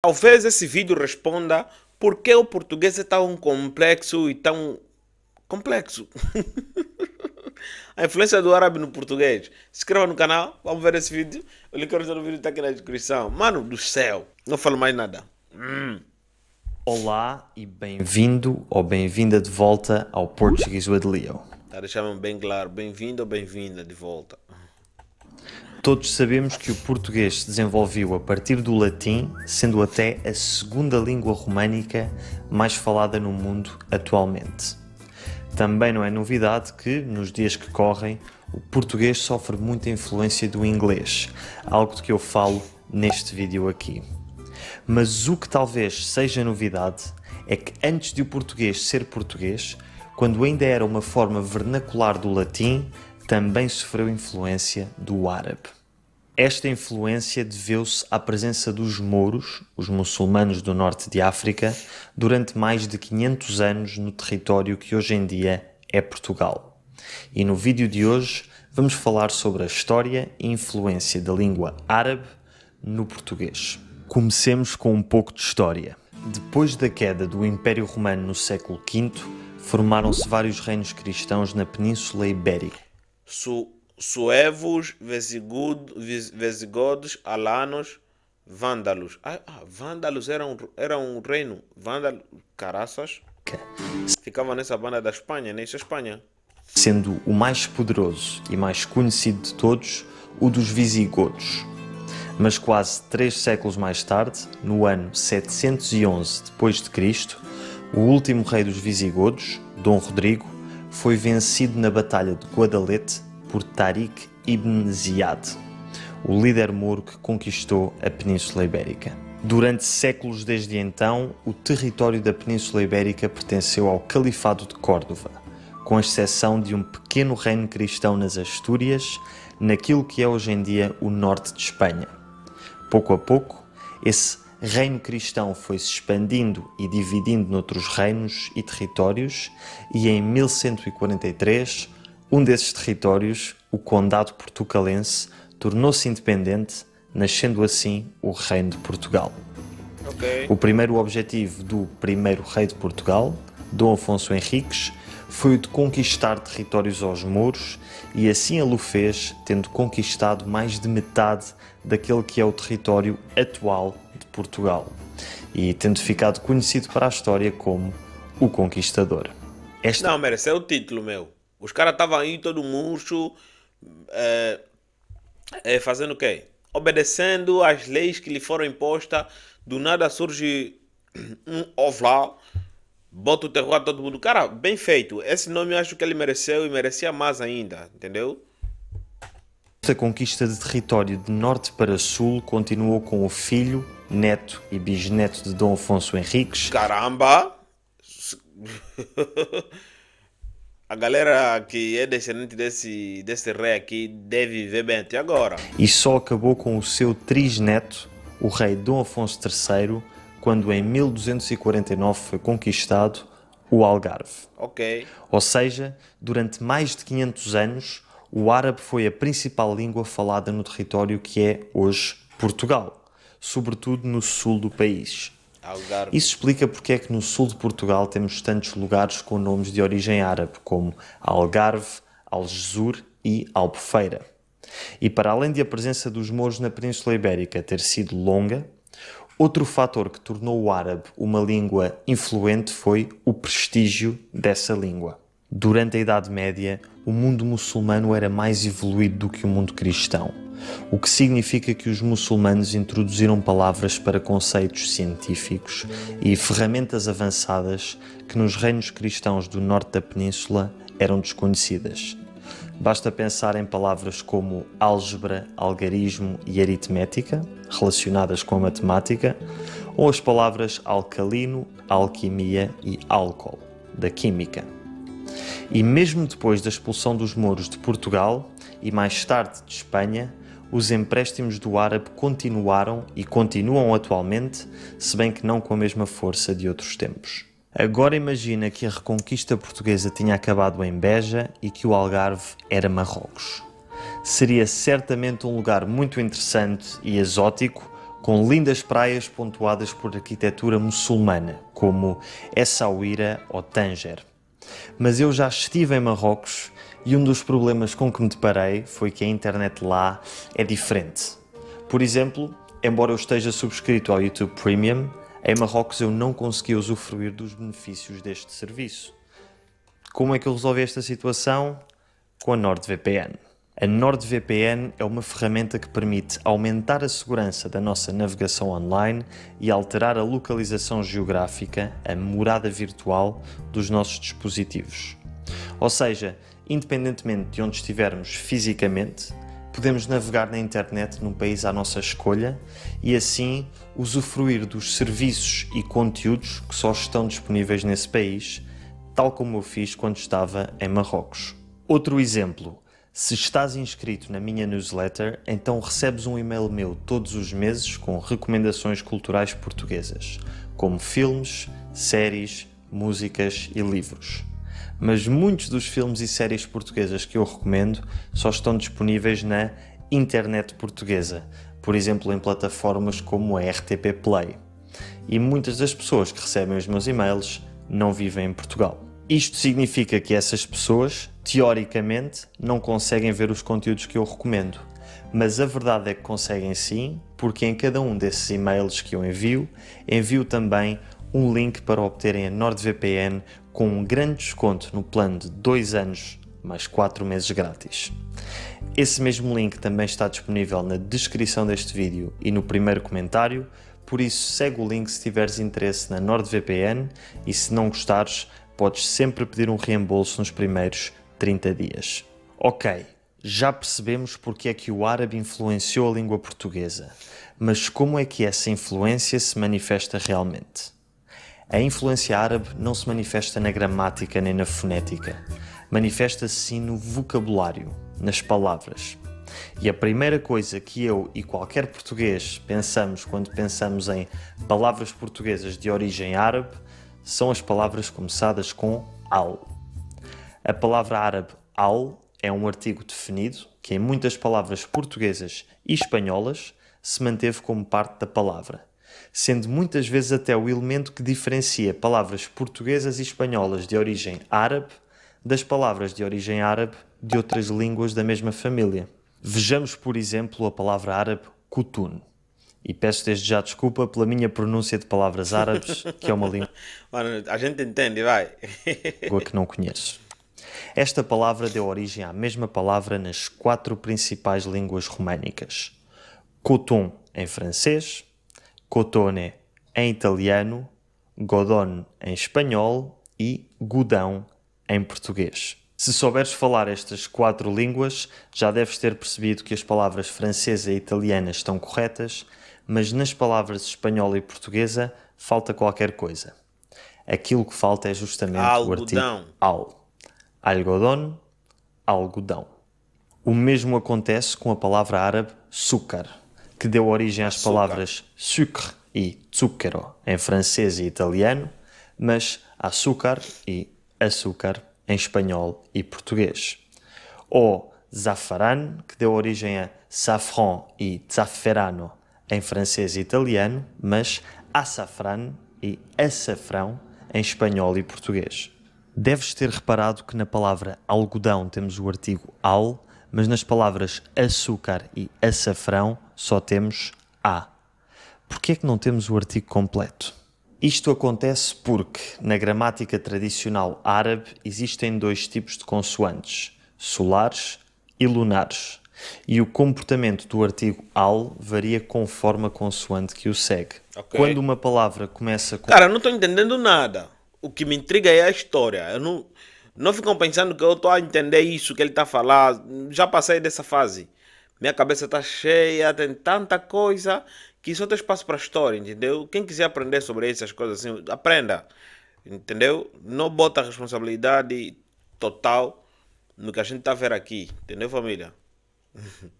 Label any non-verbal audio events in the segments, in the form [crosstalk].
Talvez esse vídeo responda por que o português é tão complexo e tão complexo. [laughs] A influência do árabe no português. Se inscreva no canal, vamos ver esse vídeo. O link do vídeo está aqui na descrição. Mano do céu, não falo mais nada. Hum. Olá e bem-vindo ou bem-vinda de volta ao Português with Leo. Tá deixando bem claro, bem-vindo ou bem-vinda de volta. Todos sabemos que o português se desenvolveu a partir do latim, sendo até a segunda língua românica mais falada no mundo atualmente. Também não é novidade que, nos dias que correm, o português sofre muita influência do inglês, algo de que eu falo neste vídeo aqui. Mas o que talvez seja novidade é que antes de o português ser português, quando ainda era uma forma vernacular do latim, também sofreu influência do árabe. Esta influência deveu-se à presença dos mouros, os muçulmanos do norte de África, durante mais de 500 anos no território que hoje em dia é Portugal. E no vídeo de hoje vamos falar sobre a história e influência da língua árabe no português. Comecemos com um pouco de história. Depois da queda do Império Romano no século V, formaram-se vários reinos cristãos na Península Ibérica su, suevos, visigodos, alanos, vândalos. Ah, ah, vândalos eram, eram um reino. Vândalos, caraças. Ficava nessa banda da Espanha, é Espanha. Sendo o mais poderoso e mais conhecido de todos o dos visigodos. Mas quase três séculos mais tarde, no ano 711 d.C., o último rei dos visigodos, Dom Rodrigo, foi vencido na Batalha de Guadalete por Tariq ibn Ziyad, o líder moro que conquistou a Península Ibérica. Durante séculos desde então, o território da Península Ibérica pertenceu ao Califado de Córdoba, com exceção de um pequeno reino cristão nas Astúrias, naquilo que é hoje em dia o norte de Espanha. Pouco a pouco, esse reino cristão foi se expandindo e dividindo noutros reinos e territórios, e em 1143, um desses territórios, o Condado Portucalense, tornou-se independente, nascendo assim o Reino de Portugal. Okay. O primeiro objetivo do primeiro rei de Portugal, Dom Afonso Henriques, foi o de conquistar territórios aos mouros e assim ele o fez, tendo conquistado mais de metade daquele que é o território atual de Portugal e tendo ficado conhecido para a história como o Conquistador. Esta... Não, mereceu o título, meu. Os caras estavam aí todo murcho, é, é, fazendo o quê? Obedecendo às leis que lhe foram impostas. Do nada surge [clears throat] um ovla bota o terror a todo mundo. Cara, bem feito. Esse nome eu acho que ele mereceu e merecia mais ainda, entendeu? Esta conquista de território de norte para sul continuou com o filho, neto e bisneto de Dom Afonso Henriques. Caramba! [laughs] A galera que é descendente desse, desse rei aqui deve viver bem até agora. E só acabou com o seu trisneto, o rei Dom Afonso III, quando em 1249 foi conquistado o Algarve. Ok. Ou seja, durante mais de 500 anos, o árabe foi a principal língua falada no território que é hoje Portugal, sobretudo no sul do país. Isso explica porque é que no sul de Portugal temos tantos lugares com nomes de origem árabe, como Algarve, Algesur e Albufeira. E para além de a presença dos mouros na Península Ibérica ter sido longa, outro fator que tornou o árabe uma língua influente foi o prestígio dessa língua. Durante a Idade Média, o mundo muçulmano era mais evoluído do que o mundo cristão o que significa que os muçulmanos introduziram palavras para conceitos científicos e ferramentas avançadas que nos reinos cristãos do norte da península eram desconhecidas. Basta pensar em palavras como álgebra, algarismo e aritmética, relacionadas com a matemática, ou as palavras alcalino, alquimia e álcool, da química. E mesmo depois da expulsão dos mouros de Portugal e mais tarde de Espanha, os empréstimos do árabe continuaram e continuam atualmente, se bem que não com a mesma força de outros tempos. Agora imagina que a reconquista portuguesa tinha acabado em Beja e que o Algarve era Marrocos. Seria certamente um lugar muito interessante e exótico, com lindas praias pontuadas por arquitetura muçulmana, como Essaouira ou Tanger. Mas eu já estive em Marrocos e um dos problemas com que me deparei foi que a internet lá é diferente. Por exemplo, embora eu esteja subscrito ao YouTube Premium, em Marrocos eu não consegui usufruir dos benefícios deste serviço. Como é que eu resolvi esta situação? Com a NordVPN. A NordVPN é uma ferramenta que permite aumentar a segurança da nossa navegação online e alterar a localização geográfica, a morada virtual dos nossos dispositivos. Ou seja, independentemente de onde estivermos fisicamente, podemos navegar na internet num país à nossa escolha e assim usufruir dos serviços e conteúdos que só estão disponíveis nesse país, tal como eu fiz quando estava em Marrocos. Outro exemplo se estás inscrito na minha newsletter, então recebes um e-mail meu todos os meses com recomendações culturais portuguesas, como filmes, séries, músicas e livros. Mas muitos dos filmes e séries portuguesas que eu recomendo só estão disponíveis na internet portuguesa, por exemplo em plataformas como a RTP Play. E muitas das pessoas que recebem os meus e-mails não vivem em Portugal. Isto significa que essas pessoas teoricamente, não conseguem ver os conteúdos que eu recomendo. Mas a verdade é que conseguem sim, porque em cada um desses e-mails que eu envio, envio também um link para obterem a NordVPN com um grande desconto no plano de 2 anos mais 4 meses grátis. Esse mesmo link também está disponível na descrição deste vídeo e no primeiro comentário, por isso segue o link se tiveres interesse na NordVPN e se não gostares, podes sempre pedir um reembolso nos primeiros 30 dias. Ok, já percebemos porque é que o árabe influenciou a língua portuguesa, mas como é que essa influência se manifesta realmente? A influência árabe não se manifesta na gramática nem na fonética, manifesta-se sim no vocabulário, nas palavras. E a primeira coisa que eu e qualquer português pensamos quando pensamos em palavras portuguesas de origem árabe são as palavras começadas com al. A palavra árabe al é um artigo definido que em muitas palavras portuguesas e espanholas se manteve como parte da palavra, sendo muitas vezes até o elemento que diferencia palavras portuguesas e espanholas de origem árabe das palavras de origem árabe de outras línguas da mesma família. Vejamos, por exemplo, a palavra árabe kutun. E peço desde já desculpa pela minha pronúncia de palavras árabes, que é uma língua. [laughs] Mano, a gente entende, vai. [laughs] que não conheço. Esta palavra deu origem à mesma palavra nas quatro principais línguas românicas: coton em francês, cotone em italiano, godon em espanhol e gudão em português. Se souberes falar estas quatro línguas, já deves ter percebido que as palavras francesa e italiana estão corretas, mas nas palavras espanhola e portuguesa falta qualquer coisa. Aquilo que falta é justamente Algodão. o artigo al algodão, algodão. O mesmo acontece com a palavra árabe sucar, que deu origem às palavras sucre e zucchero em francês e italiano, mas açúcar e açúcar em espanhol e português. Ou zafaran, que deu origem a safran e zafferano em francês e italiano, mas açafrán e açafrão em espanhol e português. Deves ter reparado que na palavra algodão temos o artigo al, mas nas palavras açúcar e açafrão só temos a. Por que é que não temos o artigo completo? Isto acontece porque, na gramática tradicional árabe, existem dois tipos de consoantes, solares e lunares, e o comportamento do artigo al varia conforme a consoante que o segue. Okay. Quando uma palavra começa com. Cara, não estou entendendo nada o que me intriga é a história. Eu não, não ficam pensando que eu estou a entender isso que ele está a falar. Já passei dessa fase. Minha cabeça está cheia, tem tanta coisa que só tem espaço para história, entendeu? Quem quiser aprender sobre essas coisas assim, aprenda, entendeu? Não bota a responsabilidade total no que a gente está a ver aqui, entendeu, família? [laughs]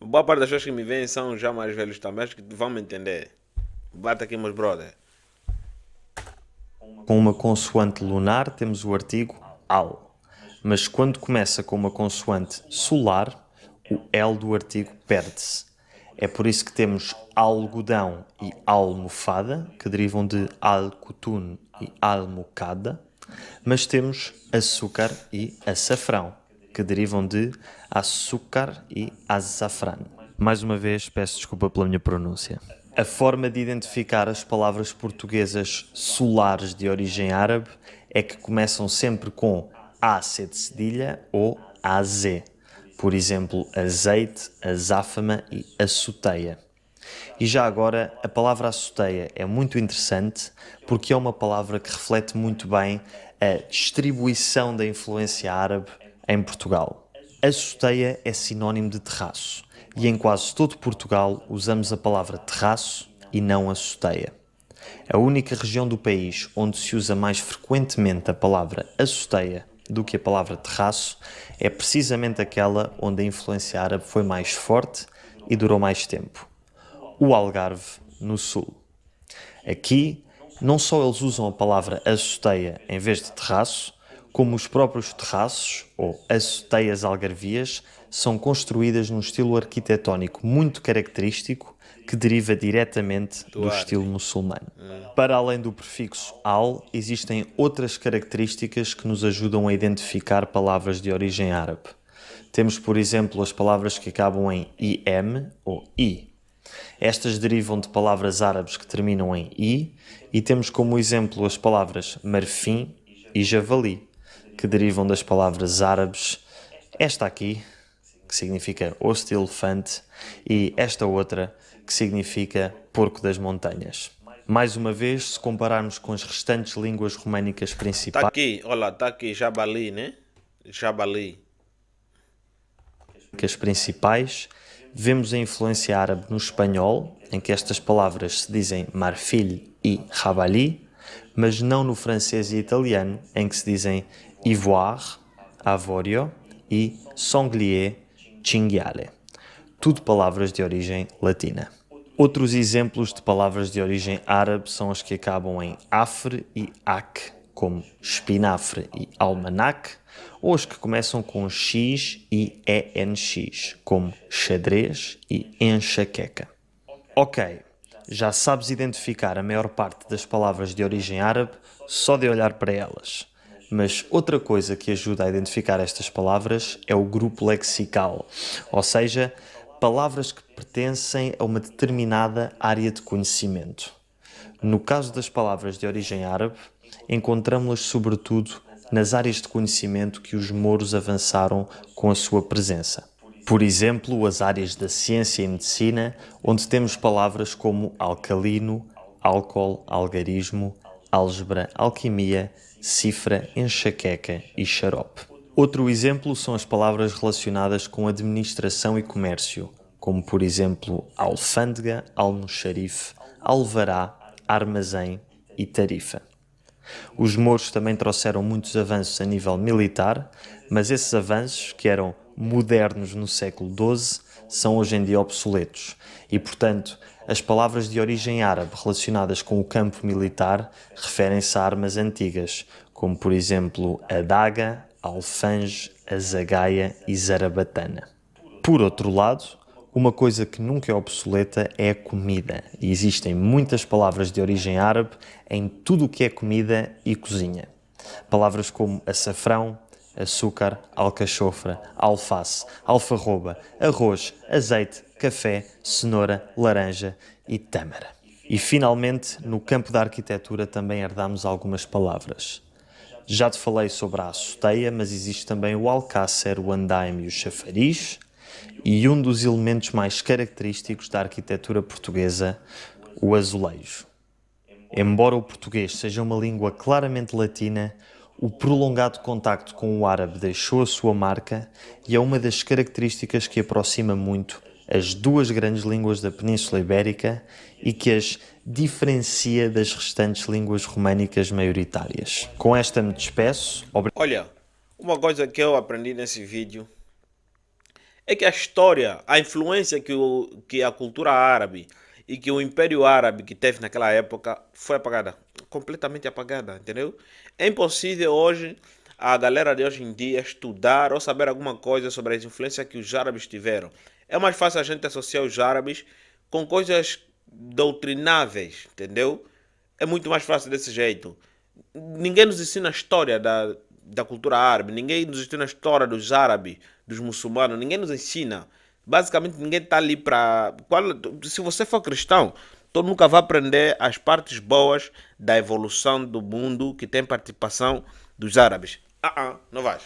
Boa parte das pessoas que me veem são já mais velhos também, acho que vão me entender. Bata aqui, meus brothers. Com uma consoante lunar temos o artigo al, mas quando começa com uma consoante solar, o L do artigo perde-se. É por isso que temos algodão e almofada, que derivam de alcutun e almocada, mas temos açúcar e açafrão, que derivam de açúcar e azafrán. Mais uma vez, peço desculpa pela minha pronúncia. A forma de identificar as palavras portuguesas solares de origem árabe é que começam sempre com AC de cedilha ou AZ. Por exemplo, azeite, azáfama e açoteia. E já agora, a palavra açoteia é muito interessante porque é uma palavra que reflete muito bem a distribuição da influência árabe em Portugal. Açoteia é sinónimo de terraço e em quase todo Portugal usamos a palavra terraço e não açoteia. A única região do país onde se usa mais frequentemente a palavra açoteia do que a palavra terraço é precisamente aquela onde a influência árabe foi mais forte e durou mais tempo. O Algarve, no sul. Aqui, não só eles usam a palavra açoteia em vez de terraço, como os próprios terraços, ou açoteias algarvias, são construídas num estilo arquitetónico muito característico que deriva diretamente do, estilo muçulmano. Hum. Para além do prefixo al, existem outras características que nos ajudam a identificar palavras de origem árabe. Temos, por exemplo, as palavras que acabam em im ou i. Estas derivam de palavras árabes que terminam em i, e temos como exemplo as palavras marfim e javali que derivam das palavras árabes, esta aqui, que significa osso de elefante, e esta outra, que significa porco das montanhas. Mais uma vez, se compararmos com as restantes línguas românicas principais. Está aqui, olha, está aqui Jabali, né? Jabali. As principais, vemos a influência árabe no espanhol, em que estas palavras se dizem marfil e rabali, mas não no francês e italiano, em que se dizem ivoire, avorio e sanglier, cinghiale. Tudo palavras de origem latina. Outros exemplos de palavras de origem árabe são as que acabam em afre e ac, como espinafre e almanac, ou as que começam com x e enx, como xadrez e enxaqueca. Ok, já sabes identificar a maior parte das palavras de origem árabe só de olhar para elas. Mas outra coisa que ajuda a identificar estas palavras é o grupo lexical, ou seja, palavras que pertencem a uma determinada área de conhecimento. No caso das palavras de origem árabe, encontramos-las sobretudo nas áreas de conhecimento que os mouros avançaram com a sua presença. Por exemplo, as áreas da ciência e medicina, onde temos palavras como alcalino, álcool, algarismo, álgebra, alquimia, cifra, enxaqueca e xarope. Outro exemplo são as palavras relacionadas com administração e comércio, como por exemplo alfândega, almoxarife, alvará, armazém e tarifa. Os mouros também trouxeram muitos avanços a nível militar, mas esses avanços, que eram modernos no século XII, são hoje em dia obsoletos e, portanto, as palavras de origem árabe relacionadas com o campo militar referem-se a armas antigas, como por exemplo a daga, alfange, a zagaia e zarabatana. Por outro lado, uma coisa que nunca é obsoleta é a comida, e existem muitas palavras de origem árabe em tudo o que é comida e cozinha. Palavras como açafrão, açúcar, alcachofra, alface, alfarroba, arroz, azeite, café, cenoura, laranja e tâmara. E finalmente, no campo da arquitetura também herdamos algumas palavras. Já te falei sobre a açoteia, mas existe também o alcácer, o andaime e o chafariz, e um dos elementos mais característicos da arquitetura portuguesa, o azulejo. Embora o português seja uma língua claramente latina, o prolongado contacto com o árabe deixou a sua marca e é uma das características que aproxima muito as duas grandes línguas da Península Ibérica e que as diferencia das restantes línguas românicas maioritárias. Com esta me despeço. Olha, uma coisa que eu aprendi nesse vídeo é que a história, a influência que, o, que a cultura árabe e que o Império Árabe que teve naquela época foi apagada, completamente apagada, entendeu? É impossível hoje a galera de hoje em dia estudar ou saber alguma coisa sobre as influências que os árabes tiveram. É mais fácil a gente associar os árabes com coisas doutrináveis, entendeu? É muito mais fácil desse jeito. Ninguém nos ensina a história da, da cultura árabe, ninguém nos ensina a história dos árabes, dos muçulmanos, ninguém nos ensina. Basicamente, ninguém está ali para. Se você for cristão, tu nunca vai aprender as partes boas da evolução do mundo que tem participação dos árabes. Ah, ah, não vais.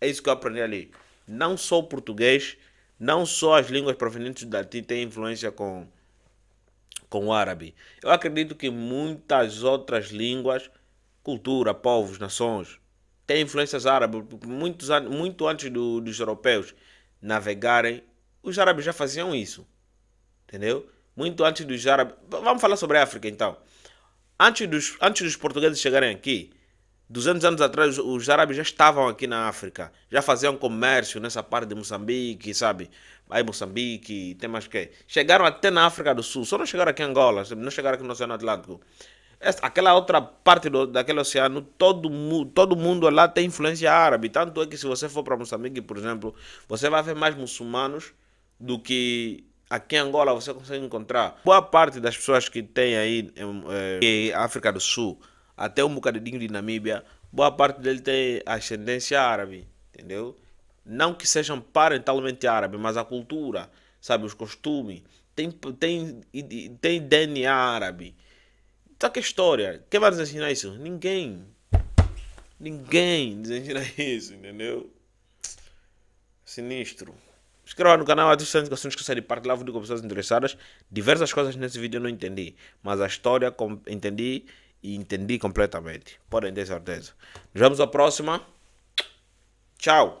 É isso que eu aprendi ali. Não só o português, não só as línguas provenientes da ti têm influência com, com o árabe. Eu acredito que muitas outras línguas, cultura, povos, nações, têm influências árabes. Muitos, muito antes do, dos europeus navegarem, os árabes já faziam isso. Entendeu? Muito antes dos árabes. Vamos falar sobre a África então. Antes dos, antes dos portugueses chegarem aqui, 200 anos atrás, os árabes já estavam aqui na África, já faziam comércio nessa parte de Moçambique, sabe? Aí Moçambique, tem mais que. Chegaram até na África do Sul, só não chegaram aqui em Angola, não chegaram aqui no Oceano Atlântico. Essa, aquela outra parte do, daquele oceano, todo, todo mundo lá tem influência árabe. Tanto é que se você for para Moçambique, por exemplo, você vai ver mais muçulmanos do que aqui em Angola você consegue encontrar. Boa parte das pessoas que tem aí em é, África do Sul até um bocadinho de Namíbia, boa parte dele tem ascendência árabe, entendeu? Não que sejam parentalmente árabes, mas a cultura, sabe, os costumes, tem, tem, tem DNA árabe. Tá que história? Quem vai nos ensinar isso? Ninguém. Ninguém nos ensina [laughs] isso, entendeu? Sinistro. Inscreva no canal, ative as notificações que saio de parte lá, vídeo com pessoas interessadas. Diversas coisas nesse vídeo eu não entendi, mas a história entendi e entendi completamente. Podem ter certeza. Nos vemos na próxima. Tchau.